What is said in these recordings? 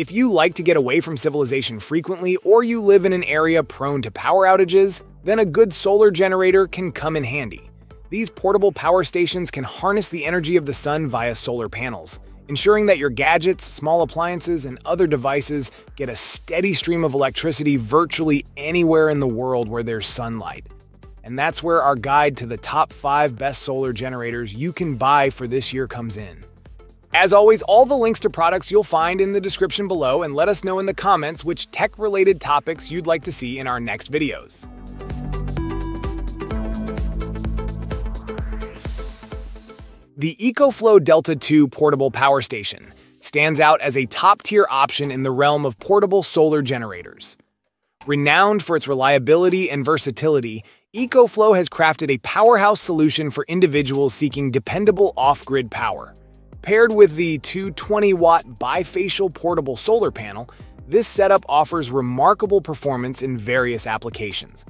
If you like to get away from civilization frequently or you live in an area prone to power outages, then a good solar generator can come in handy. These portable power stations can harness the energy of the sun via solar panels, ensuring that your gadgets, small appliances, and other devices get a steady stream of electricity virtually anywhere in the world where there's sunlight. And that's where our guide to the top 5 best solar generators you can buy for this year comes in. As always, all the links to products you'll find in the description below and let us know in the comments which tech-related topics you'd like to see in our next videos. The EcoFlow Delta 2 portable power station stands out as a top-tier option in the realm of portable solar generators. Renowned for its reliability and versatility, EcoFlow has crafted a powerhouse solution for individuals seeking dependable off-grid power. Paired with the 220-watt bifacial portable solar panel, this setup offers remarkable performance in various applications.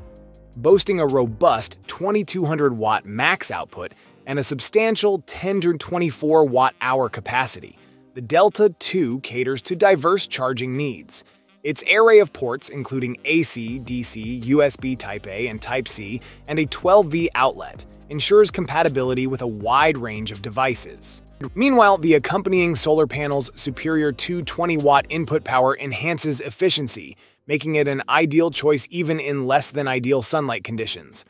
Boasting a robust 2200-watt max output and a substantial 1024 watt-hour capacity, the Delta 2 caters to diverse charging needs. Its array of ports, including AC, DC, USB Type-A, and Type-C, and a 12V outlet, ensures compatibility with a wide range of devices. Meanwhile, the accompanying solar panel's superior 220-watt input power enhances efficiency, making it an ideal choice even in less than ideal sunlight conditions.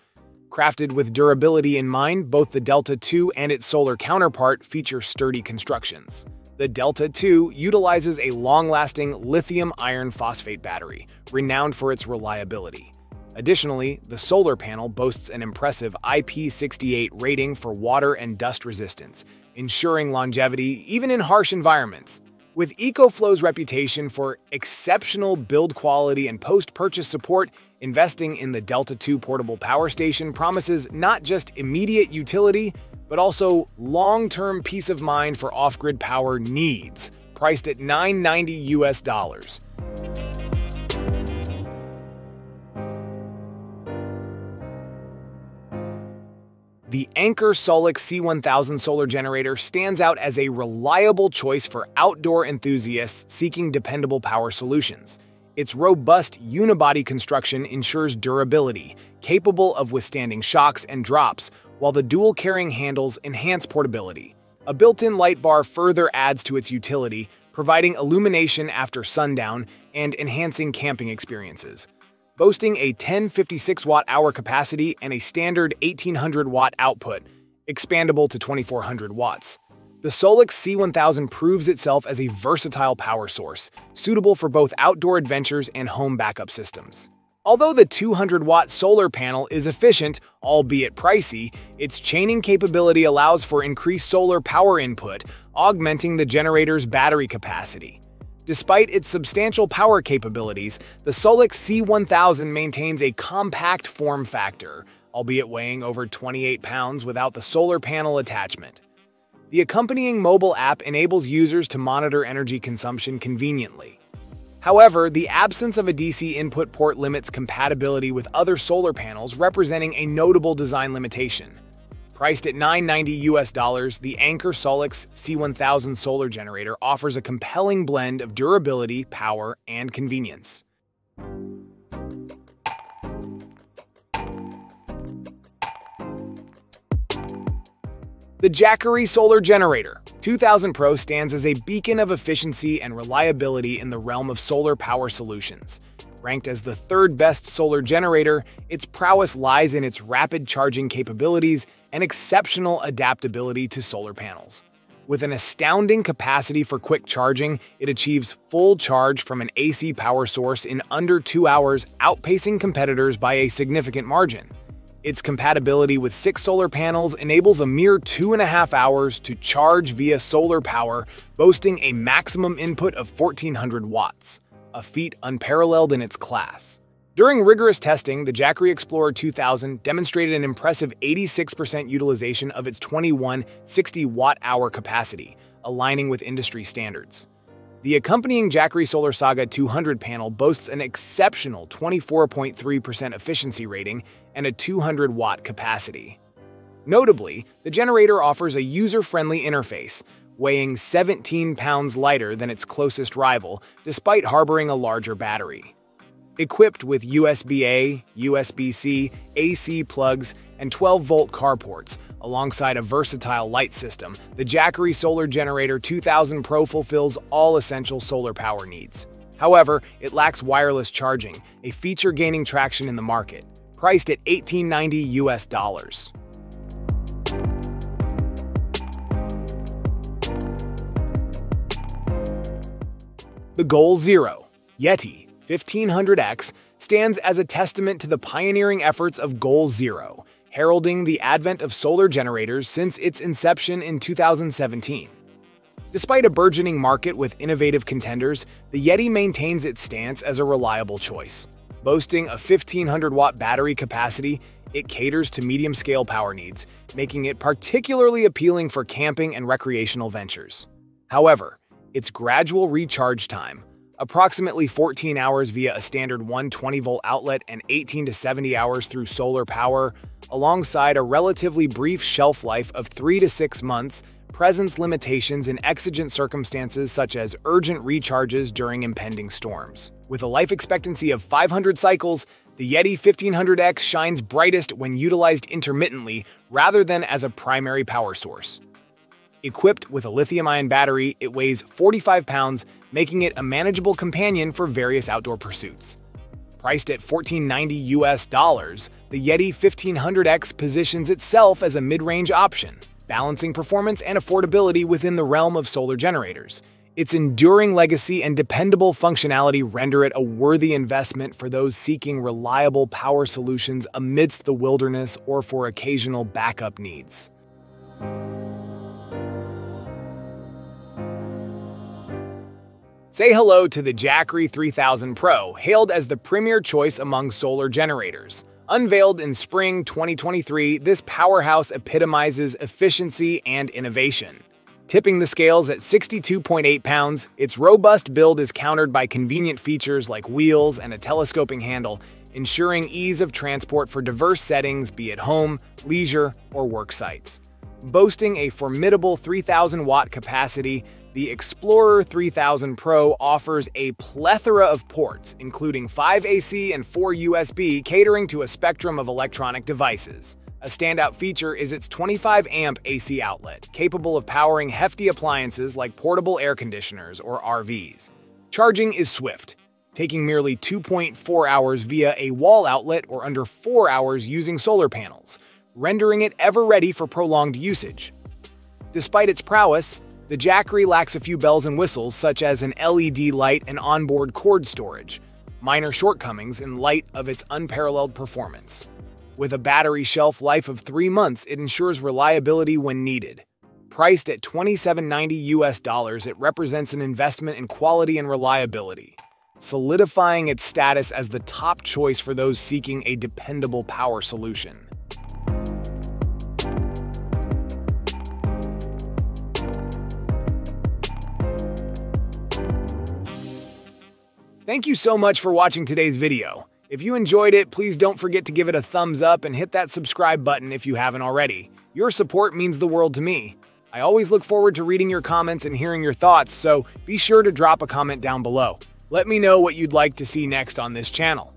Crafted with durability in mind, both the Delta 2 and its solar counterpart feature sturdy constructions. The Delta 2 utilizes a long-lasting lithium iron phosphate battery, renowned for its reliability. Additionally, the solar panel boasts an impressive IP68 rating for water and dust resistance, ensuring longevity even in harsh environments. With EcoFlow's reputation for exceptional build quality and post-purchase support, investing in the Delta 2 portable power station promises not just immediate utility, but also long-term peace of mind for off-grid power needs, priced at 990 US dollars. The Anker Solix C1000 solar generator stands out as a reliable choice for outdoor enthusiasts seeking dependable power solutions. Its robust unibody construction ensures durability, capable of withstanding shocks and drops, while the dual carrying handles enhance portability. A built-in light bar further adds to its utility, providing illumination after sundown and enhancing camping experiences boasting a 1056 watt hour capacity and a standard 1800 watt output, expandable to 2400 watts. The Solix C1000 proves itself as a versatile power source, suitable for both outdoor adventures and home backup systems. Although the 200 watt solar panel is efficient, albeit pricey, its chaining capability allows for increased solar power input, augmenting the generator's battery capacity. Despite its substantial power capabilities, the Solix C1000 maintains a compact form factor, albeit weighing over 28 pounds without the solar panel attachment. The accompanying mobile app enables users to monitor energy consumption conveniently. However, the absence of a DC input port limits compatibility with other solar panels, representing a notable design limitation. Priced at 990 US dollars, the Anker Solix C1000 solar generator offers a compelling blend of durability, power, and convenience. The Jackery Solar Generator 2000 Pro stands as a beacon of efficiency and reliability in the realm of solar power solutions. Ranked as the third best solar generator, its prowess lies in its rapid charging capabilities and exceptional adaptability to solar panels. With an astounding capacity for quick charging, it achieves full charge from an AC power source in under two hours, outpacing competitors by a significant margin. Its compatibility with six solar panels enables a mere two and a half hours to charge via solar power, boasting a maximum input of 1400 watts a feat unparalleled in its class. During rigorous testing, the Jackery Explorer 2000 demonstrated an impressive 86% utilization of its 21 60 watt-hour capacity, aligning with industry standards. The accompanying Jackery Solar Saga 200 panel boasts an exceptional 24.3% efficiency rating and a 200 watt capacity. Notably, the generator offers a user-friendly interface, weighing 17 pounds lighter than its closest rival, despite harboring a larger battery. Equipped with USB-A, USB-C, AC plugs, and 12-volt car ports, alongside a versatile light system, the Jackery Solar Generator 2000 Pro fulfills all essential solar power needs. However, it lacks wireless charging, a feature gaining traction in the market, priced at 1890 US dollars. The Goal Zero, Yeti 1500X, stands as a testament to the pioneering efforts of Goal Zero, heralding the advent of solar generators since its inception in 2017. Despite a burgeoning market with innovative contenders, the Yeti maintains its stance as a reliable choice. Boasting a 1500 watt battery capacity, it caters to medium scale power needs, making it particularly appealing for camping and recreational ventures. However, its gradual recharge time, approximately 14 hours via a standard 120 volt outlet and 18 to 70 hours through solar power, alongside a relatively brief shelf life of 3 to 6 months, presents limitations in exigent circumstances such as urgent recharges during impending storms. With a life expectancy of 500 cycles, the Yeti 1500X shines brightest when utilized intermittently rather than as a primary power source. Equipped with a lithium ion battery, it weighs 45 pounds, making it a manageable companion for various outdoor pursuits. Priced at 1490 US dollars, the Yeti 1500X positions itself as a mid-range option, balancing performance and affordability within the realm of solar generators. Its enduring legacy and dependable functionality render it a worthy investment for those seeking reliable power solutions amidst the wilderness or for occasional backup needs. Say hello to the Jackery 3000 Pro, hailed as the premier choice among solar generators. Unveiled in spring 2023, this powerhouse epitomizes efficiency and innovation. Tipping the scales at 62.8 pounds, its robust build is countered by convenient features like wheels and a telescoping handle, ensuring ease of transport for diverse settings, be it home, leisure, or work sites. Boasting a formidable 3,000 watt capacity, the Explorer 3000 Pro offers a plethora of ports, including 5 AC and 4 USB, catering to a spectrum of electronic devices. A standout feature is its 25 amp AC outlet, capable of powering hefty appliances like portable air conditioners or RVs. Charging is swift, taking merely 2.4 hours via a wall outlet or under 4 hours using solar panels, rendering it ever ready for prolonged usage. Despite its prowess, the Jackery lacks a few bells and whistles, such as an LED light and onboard cord storage, minor shortcomings in light of its unparalleled performance. With a battery shelf life of three months, it ensures reliability when needed. Priced at $27.90 US dollars, it represents an investment in quality and reliability, solidifying its status as the top choice for those seeking a dependable power solution. Thank you so much for watching today's video. If you enjoyed it, please don't forget to give it a thumbs up and hit that subscribe button if you haven't already. Your support means the world to me. I always look forward to reading your comments and hearing your thoughts, so be sure to drop a comment down below. Let me know what you'd like to see next on this channel.